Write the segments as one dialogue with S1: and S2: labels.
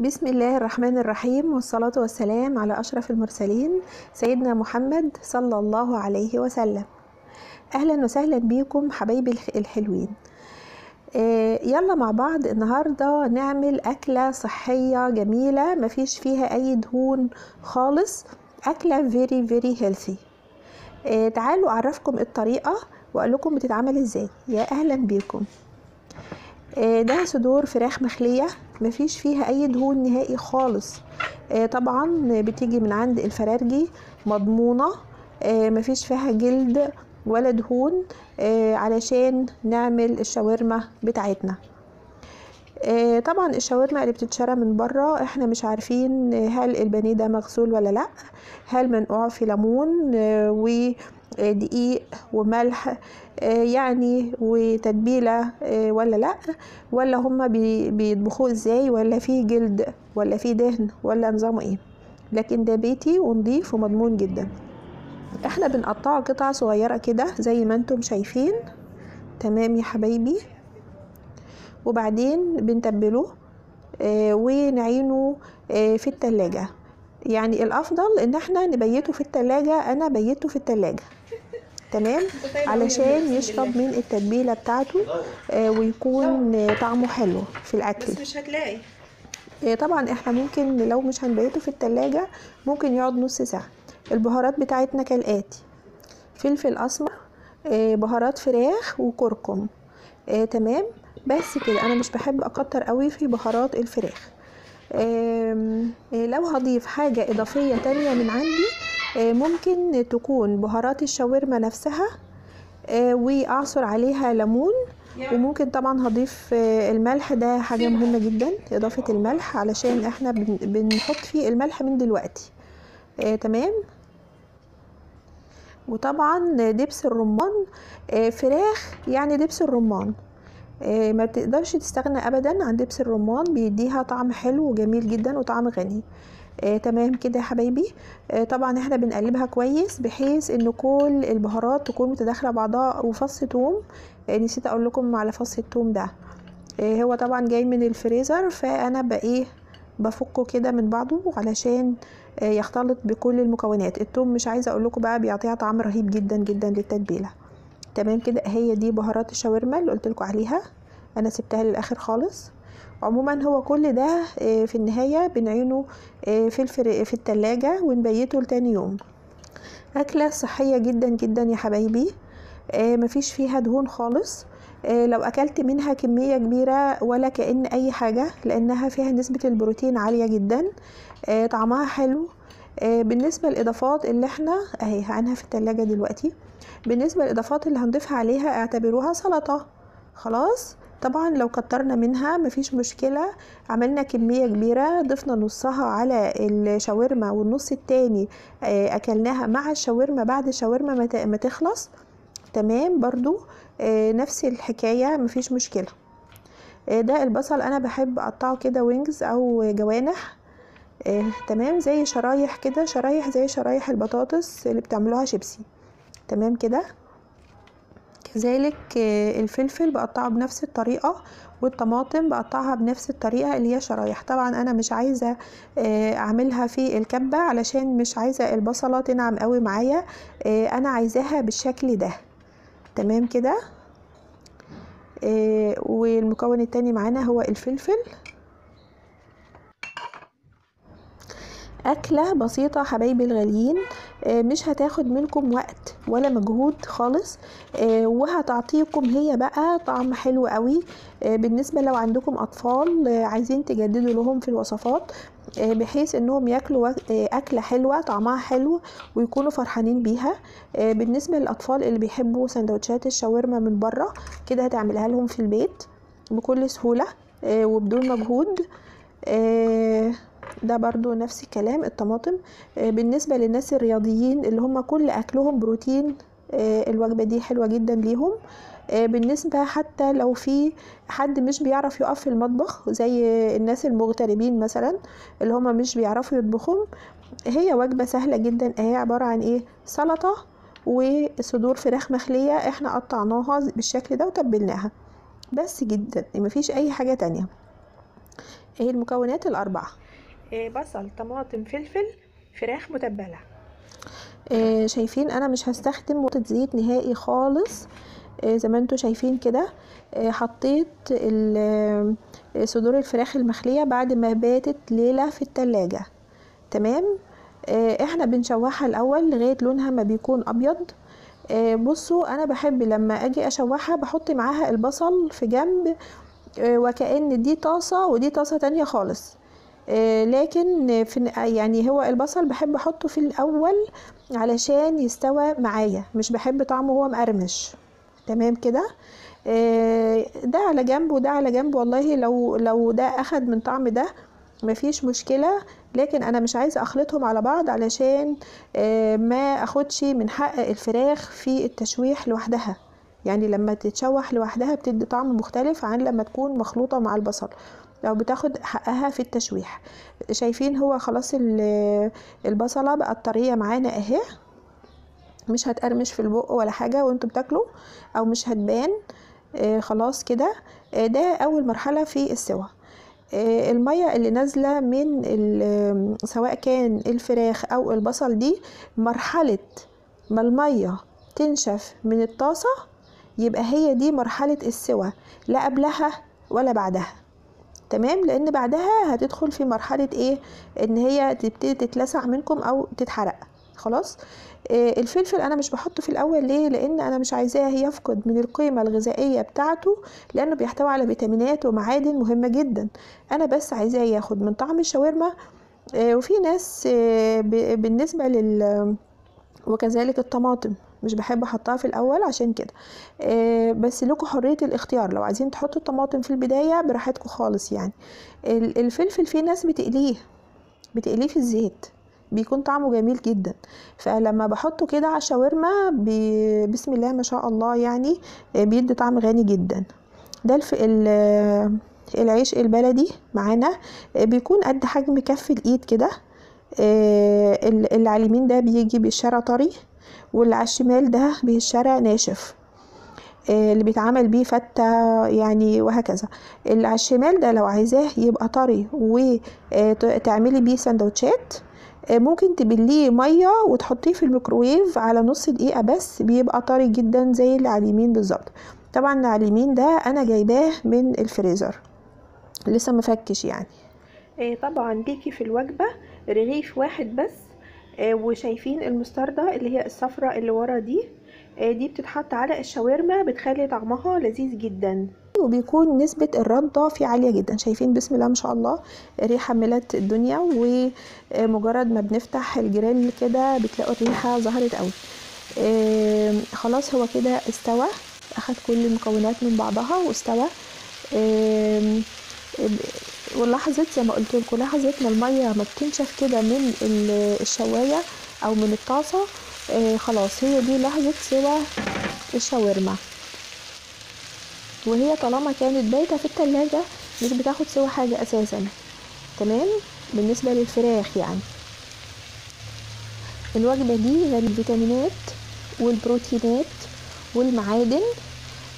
S1: بسم الله الرحمن الرحيم والصلاة والسلام على أشرف المرسلين سيدنا محمد صلى الله عليه وسلم. أهلا وسهلا بيكم حبايبي الح- الحلوين. آه، يلا مع بعض النهاردة نعمل أكلة صحية جميلة مفيش فيها أي دهون خالص أكلة very very healthy. آه، تعالوا أعرفكم الطريقة وأقول لكم بتتعمل إزاي. يا أهلا بيكم. ده صدور فراخ مخلية مفيش فيها أي دهون نهائي خالص. آه، طبعا بتيجي من عند الفرارجي مضمونة. آه، مفيش فيها جلد ولا دهون آه، علشان نعمل الشاورما بتاعتنا. آه، طبعا الشاورما اللي بتتشرى من بره إحنا مش عارفين هل البانيه ده مغسول ولا لأ. هل منقوع في ليمون آه، ودقيق وملح آه، يعني وتتبيلة آه، ولا لأ؟ ولا هما بي- بيطبخوه إزاي؟ ولا فيه جلد؟ ولا فيه دهن؟ ولا نظامه إيه؟ لكن ده بيتي ونضيف ومضمون جدا. إحنا بنقطعه قطع صغيرة كده زي ما أنتم شايفين. تمام يا حبايبي؟ وبعدين بنتبله آه، ونعينه آه، في التلاجة. يعني الأفضل إن إحنا نبيته في التلاجة أنا بيته في التلاجة. تمام علشان يشرب من التتبيلة بتاعته آه، ويكون آه، طعمه حلو في الأكل.
S2: بس مش هتلاقي.
S1: آه، طبعا إحنا ممكن لو مش هنبيته في التلاجة ممكن يقعد نص ساعة. البهارات بتاعتنا كالآتي فلفل أسمر بهارات فراخ وكركم. آه، تمام؟ بس كده. أنا مش بحب أكتر قوي في بهارات الفراخ. آه، لو هضيف حاجة إضافية تانية من عندي ممكن تكون بهارات الشاورما نفسها آه، وأعصر عليها ليمون وممكن طبعا هضيف آه، الملح. ده حاجة مهمة جدا إضافة الملح علشان إحنا بن- بنحط فيه الملح من دلوقتي. آه، تمام؟ وطبعا دبس الرمان آه، فراخ يعني دبس الرمان. آه، ما بتقدرش تستغنى ابدا عن دبس الرمان بيديها طعم حلو وجميل جدا وطعم غني. آه، تمام كده يا حبايبي. آه، طبعا إحنا بنقلبها كويس بحيث إن كل البهارات تكون متداخلة بعضها وفص توم. آه، نسيت أقول لكم على فص التوم ده. آه، هو طبعا جاي من الفريزر فأنا بايه بفكه كده من بعضه علشان آه، يختلط بكل المكونات. التوم مش عايزة أقول لكم بقى بيعطيها طعم رهيب جدا جدا للتتبيلة. تمام كده هي دي بهارات الشاورما اللي قلت لكم عليها. أنا سبتها للآخر خالص. عموما هو كل ده آه، في النهاية بنعينه آه، في الفر... في التلاجة ونبيته لتاني يوم. أكلة صحية جدا جدا يا حبايبي. آه، مفيش فيها دهون خالص. لو أكلت منها كمية كبيرة ولا كأن أي حاجة لأنها فيها نسبة البروتين عالية جدا طعمها حلو. بالنسبة للإضافات اللي إحنا أهي هعنها في التلاجة دلوقتي. بالنسبة للإضافات اللي هنضيفها عليها اعتبروها سلطة. خلاص؟ طبعا لو كترنا منها مفيش مشكلة عملنا كمية كبيرة ضفنا نصها على الشاورما والنص التاني آه، أكلناها مع الشاورما بعد الشاورما ما تخلص. تمام برضو آه، نفس الحكاية مفيش مشكلة. آه، ده البصل أنا بحب أقطعه كده وينجز أو جوانح. تمام زي شرايح كده شرايح زي شرايح البطاطس اللي بتعملوها شيبسي. تمام كده؟ كذلك آه، الفلفل بقطعه بنفس الطريقة والطماطم بقطعها بنفس الطريقة اللي هي شرايح. طبعا أنا مش عايزة آه، أعملها في الكبة علشان مش عايزة البصلة تنعم قوي معايا آه، أنا عايزاها بالشكل ده. تمام كده؟ والمكون التاني معانا هو الفلفل. أكلة بسيطة حبايبي الغاليين آه، مش هتاخد منكم وقت ولا مجهود خالص آه، وهتعطيكم هي بقى طعم حلو قوي آه، بالنسبة لو عندكم أطفال عايزين تجددوا لهم في الوصفات بحيث إنهم ياكلوا أكلة حلوة طعمها حلو ويكونوا فرحانين بيها بالنسبة للأطفال اللي بيحبوا سندوتشات الشاورما من بره كده هتعملها لهم في البيت بكل سهولة وبدون مجهود ده برضو نفس الكلام الطماطم. آه، بالنسبة للناس الرياضيين اللي هم كل أكلهم بروتين آه، الوجبة دي حلوة جدا ليهم. آه، بالنسبة حتى لو في حد مش بيعرف يقف في المطبخ زي الناس المغتربين مثلا اللي هم مش بيعرفوا يطبخوا هي وجبة سهلة جدا. هي عبارة عن إيه؟ سلطة وصدور فراخ مخلية إحنا قطعناها بالشكل ده وتبلناها. بس جدا مفيش أي حاجة تانية. إيه المكونات الأربعة؟ إيه بصل طماطم فلفل فراخ متبلة. إيه شايفين أنا مش هستخدم نقطه زيت نهائي خالص. إيه زي ما أنتوا شايفين كده. إيه حطيت ال- صدور الفراخ المخلية بعد ما باتت ليلة في التلاجة. تمام؟ إيه إحنا بنشوحها الأول لغاية لونها ما بيكون أبيض. إيه بصوا أنا بحب لما أجي أشوحها بحط معاها البصل في جنب إيه وكأن دي طاسة ودي طاسة تانية خالص. إيه لكن في يعني هو البصل بحب أحطه في الأول علشان يستوى معايا مش بحب طعمه هو مقرمش. تمام كده؟ إيه ده على جنب وده على جنب. والله لو لو ده أخد من طعم ده مفيش مشكلة لكن أنا مش عايزة أخلطهم على بعض علشان إيه ما أخدش من حق الفراخ في التشويح لوحدها. يعني لما تتشوح لوحدها بتدي طعم مختلف عن لما تكون مخلوطة مع البصل. لو بتاخد حقها في التشويح. شايفين هو خلاص البصلة بقت طرية معانا اهي. مش هتقرمش في البق ولا حاجة وانتوا بتاكلوا أو مش هتبان. آه خلاص كده. آه ده اول مرحلة في السوا. آه المية اللي نازلة من سواء كان الفراخ أو البصل دي مرحلة ما المية تنشف من الطاسة يبقى هي دي مرحلة السوا. لا قبلها ولا بعدها. تمام؟ لأن بعدها هتدخل في مرحلة إيه؟ إن هي تبتدي تتلسع منكم أو تتحرق. خلاص؟ آه الفلفل أنا مش بحطه في الأول ليه؟ لأن أنا مش عايزاه يفقد من القيمة الغذائية بتاعته لأنه بيحتوي على فيتامينات ومعادن مهمة جدا. أنا بس عايزاه ياخد من طعم الشاورما آه وفي ناس آه بالنسبة لل وكذلك الطماطم. مش بحب احطها في الأول عشان كده. آه بس لكم حرية الاختيار. لو عايزين تحطوا الطماطم في البداية براحتكم خالص يعني. الفلفل في ناس بتقليه بتقليه في الزيت. بيكون طعمه جميل جدا. فلما بحطه كده على الشاورما بسم الله ما شاء الله يعني بيدي طعم غني جدا. ده الف... العيش البلدي معانا. بيكون قد حجم كف الإيد كده. اللي على اليمين ده بيجي بالشارع طري. واللي على الشمال ده بيشترى ناشف. اللي بيتعمل بيه فتة يعني وهكذا. اللي على الشمال ده لو عايزاه يبقى طري وتعملي بيه سندوتشات ممكن تبليه مية وتحطيه في الميكروويف على نص دقيقة بس بيبقى طري جدا زي اللي على اليمين بالظبط. طبعا اللي على اليمين ده أنا جايباه من الفريزر. لسه مفكش يعني. طبعا ليكي في الوجبة رغيف واحد بس وشايفين المستردة اللي هي الصفرة اللي ورا دي دي بتتحط على الشاورما بتخلي طعمها لذيذ جدا. وبيكون نسبة الردة فيه عالية جدا. شايفين بسم الله ما شاء الله ريحة ملت الدنيا ومجرد ما بنفتح الجريل كده بتلاقوا الريحة ظهرت قوي. خلاص هو كده استوى. أخد كل المكونات من بعضها واستوى. ولحظة زي ما قلت لكم لحظة ما المية ما بتنشف كده من الشواية أو من الطاسة آه خلاص هي دي لحظة سوى الشاورما. وهي طالما كانت بايتة في التلاجة مش بتاخد سوى حاجة أساسا. تمام؟ بالنسبة للفراخ يعني. الوجبة دي غير الفيتامينات والبروتينات والمعادن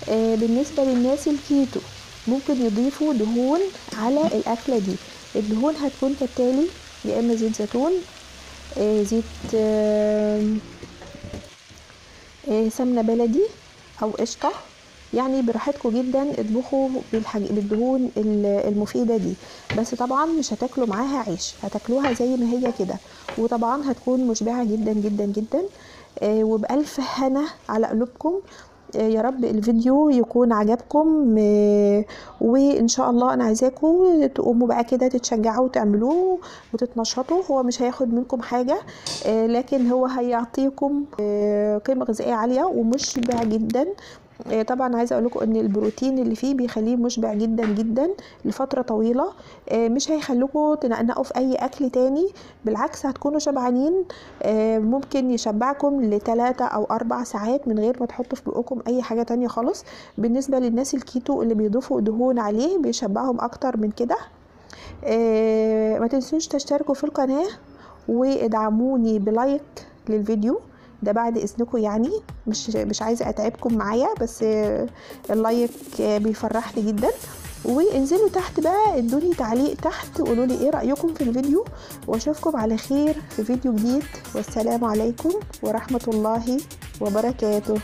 S1: آه بالنسبة للناس الكيتو. ممكن يضيفوا دهون على الأكلة دي. الدهون هتكون كالتالي يا إما زيت زيتون آه زيت آه سمنة بلدي أو قشطة. يعني براحتكم جدا اطبخوا. بالدهون المفيدة دي. بس طبعا مش هتاكلوا معاها عيش هتاكلوها زي ما هي كده. وطبعا هتكون مشبعة جدا جدا جدا. وبألف هنا على قلوبكم. يا رب الفيديو يكون عجبكم وإن شاء الله أنا عايزاكم تقوموا بقى كده تتشجعوا وتعملوه وتتنشطوا. هو مش هياخد منكم حاجة لكن هو هيعطيكم قيمة غذائية عالية ومشبع جدا. طبعا عايزة أقول لكم إن البروتين اللي فيه بيخليه مشبع جدا جدا لفترة طويلة مش هيخلوكم تنقنقوا في أي أكل تاني بالعكس هتكونوا شبعانين. ممكن يشبعكم لثلاثة أو أربع ساعات من غير ما تحطوا في بقكم أي حاجة تانية خالص. بالنسبة للناس الكيتو اللي بيضيفوا دهون عليه بيشبعهم أكتر من كده. ما تنسوش تشتركوا في القناة وادعموني ب like للفيديو. ده بعد إذنكم يعني. مش مش عايزة أتعبكم معايا بس اللايك بيفرحني جدا. وانزلوا تحت بقى ادوني تعليق تحت وقولوا لي إيه رأيكم في الفيديو. وأشوفكم على خير في فيديو جديد. والسلام عليكم ورحمة الله وبركاته.